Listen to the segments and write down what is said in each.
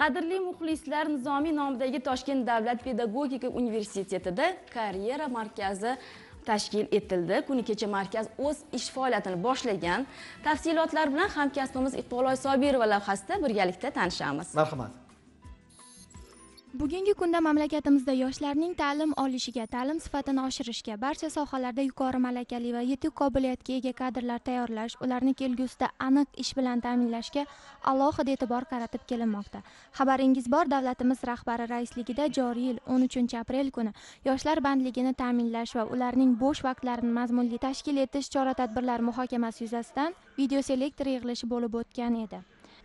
qadrli muxlislar nizomiy nomidagi toshkent davlat pedagogika universitetida karyera markazi tashkil etildi. Kuni kecha markaz o'z ish faoliyatini boshlagan. Tafsilotlar bilan hamkasbimiz iqboloy sobirova lavhasida birgalikda tanishamiz. Marhamat. Bugungi kunda mamlakatimizda yoshlarning ta'lim olishiga ta'lim sifatini oshirishga barcha sohalarda yuqori malakali va yetuk qobiliyatga ega kadrlar tayyorlash ularni kelgusida aniq ish bilan ta'minlashga alohida e'tibor qaratib kelinmoqda. Xabaringiz bor davlatimiz rahbari raisligida joriy yil o'n uchinchi aprel kuni yoshlar bandligini ta'minlash va ularning bo'sh vaqtlarini mazmunli tashkil etish chora tadbirlari muhokamasi yuzasidan videoselektor yig'ilishi bo'lib o'tgan edi.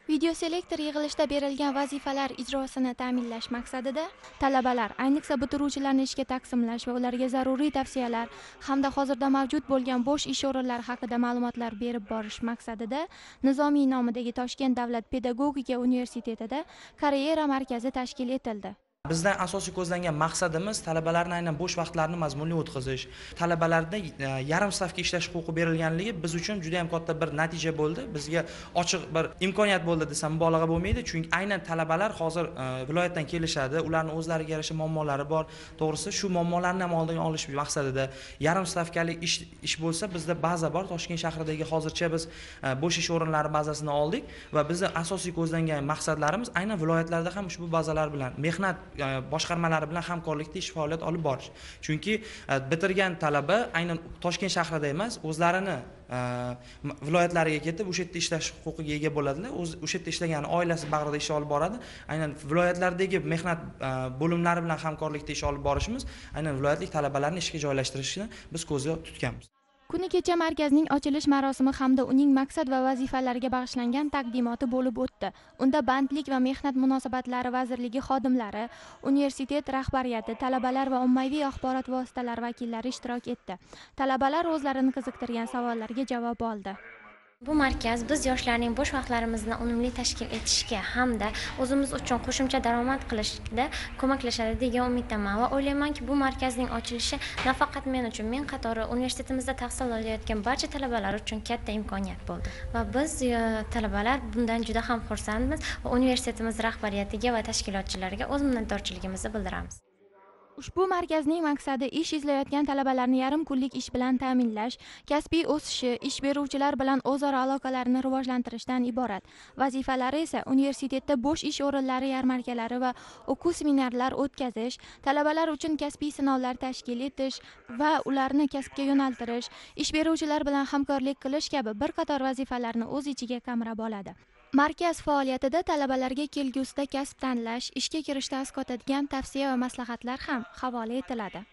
Videoselektor yig'ilishida berilgan vazifalar ijrosini ta'minlash maqsadida talabalar ayniqsa bitiruvchilarni ishga taqsimlash va ularga zaruriy tavsiyalar hamda hozirda mavjud bo'lgan bo'sh ish o'rinlari haqida ma'lumotlar berib borish maqsadida nizomiy nomidagi toshkent davlat pedagogika universitetida karyera markazi tashkil etildi. Bizdan asosiy ko'zlangan maqsadimiz talabalarni aynan bo'sh vaqtlarini mazmunli o'tkazish. Talabalarda e, yarim stavka ishlash huquqi berilganligi biz uchun juda yam katta bir natija bo'ldi. Bizga ochiq bir imkoniyat bo'ldi desam mubolag'a bo'lmaydi. Chunki aynan talabalar hozir e, viloyatdan kelishadi. Ularni o'zlariga yarasha muammolari bor. To'g'risi shu muammolarni ham oldini olish maqsadida yarim stavkali ish ish bo'lsa bizda baza bor. Toshkent shahridagi hozircha biz e, bo'sh ish o'rinlari bazasini oldik va bizni asosiy ko'zlangan maqsadlarimiz aynan viloyatlarda ham ushbu bazalar bilan mehnat E, boshqarmalari bilan hamkorlikda ish faoliyat olib borish. Chunki e, bitirgan talaba aynan toshkent shahrida emas o'zlarini e, viloyatlariga ketib o'sha yerda ishlash huquqiga ega bo'ladilar. O'zi o'sha yerda ishlagan oilasi bag'rida ish olib boradi. Aynan viloyatlardagi mehnat bo'limlari bilan hamkorlikda ish olib borishimiz aynan viloyatlik talabalarni ishga joylashtirishni biz ko'zda tutganmiz. Kuni kecha markazning ochilish marosimi hamda uning maqsad va vazifalariga bag'ishlangan taqdimoti bo'lib o'tdi. Unda bandlik va mehnat munosabatlari vazirligi xodimlari universitet rahbariyati talabalar va ommaviy axborot vositalari vakillari ishtirok etdi. Talabalar o'zlarini qiziqtirgan savollarga javob oldi. Bu markaz biz yoshlarning bo'sh vaqtlarimizni unumli tashkil etishga hamda o'zimiz uchun qo'shimcha daromad qilishda ko'maklashadi degan umiddaman. Va o'ylaymanki bu markazning ochilishi nafaqat men uchun men qatori universitetimizda tahsil olayotgan barcha talabalar uchun katta imkoniyat bo'ldi. Va biz e, talabalar bundan juda ham xursandmiz va universitetimiz rahbariyatiga va tashkilotchilarga o'z minnatdorchiligimizni bildiramiz. Ushbu markazning maqsadi ish izlayotgan talabalarni yarim kunlik ish bilan ta'minlash kasbiy o'sishi ish beruvchilar bilan o'zaro aloqalarni rivojlantirishdan iborat. Vazifalari esa universitetda bo'sh ish o'rinlari yarmarkalari va o'quv seminarlar o'tkazish talabalar uchun kasbiy sinovlar tashkil etish va ularni kasbga yo'naltirish ish beruvchilar bilan hamkorlik qilish kabi bir qator vazifalarni o'z ichiga qamrab oladi. Markaz faoliyatida talabalarga kelgusida kasb tanlash ishga kirishda asqotadigan tavsiya va maslahatlar ham havola etiladi.